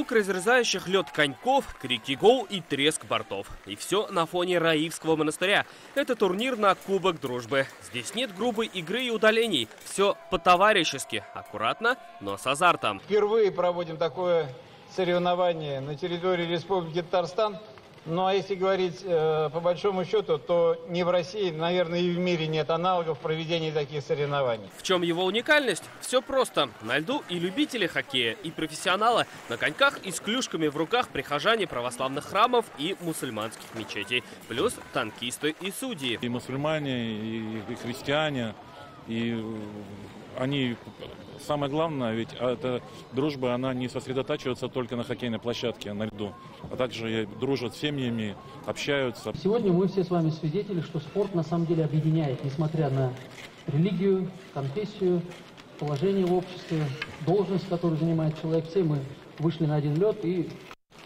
Звук разрезающих лед коньков, крики гол и треск бортов. И все на фоне Раивского монастыря. Это турнир на Кубок Дружбы. Здесь нет грубой игры и удалений. Все по-товарищески, аккуратно, но с азартом. Впервые проводим такое соревнование на территории Республики Татарстан. Ну а если говорить э, по большому счету, то ни в России, наверное, и в мире нет аналогов проведения таких соревнований. В чем его уникальность? Все просто. На льду и любители хоккея, и профессионалы. На коньках и с клюшками в руках прихожане православных храмов и мусульманских мечетей. Плюс танкисты и судьи. И мусульмане, и, и христиане, и они самое главное, ведь эта дружба, она не сосредотачивается только на хоккейной площадке, на льду, а также дружат с семьями, общаются. Сегодня мы все с вами свидетели, что спорт на самом деле объединяет, несмотря на религию, конфессию, положение в обществе, должность, которую занимает человек. Все мы вышли на один лед и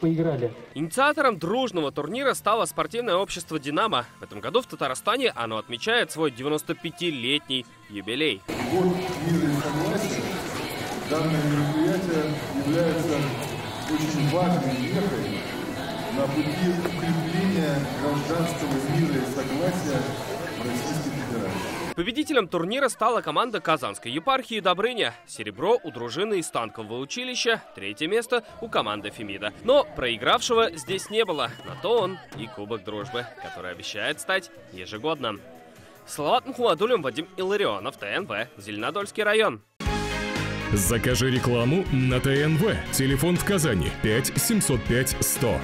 поиграли. Инициатором дружного турнира стало спортивное общество «Динамо». В этом году в Татарстане оно отмечает свой 95-летний юбилей. Год мира и. Данное мероприятие является очень важной вехой на пути укрепления гражданского мира и согласия в Российской Федерации. Победителем турнира стала команда Казанской епархии «Добрыня». Серебро у дружины из танкового училища, третье место у команды Фемида. Но проигравшего здесь не было. На то он и Кубок Дружбы, который обещает стать ежегодным. Салават Мухаммадулин, Вадим Илларионов, ТНВ, Зеленодольский район. Закажи рекламу на ТНВ. Телефон в Казани 5 705 100.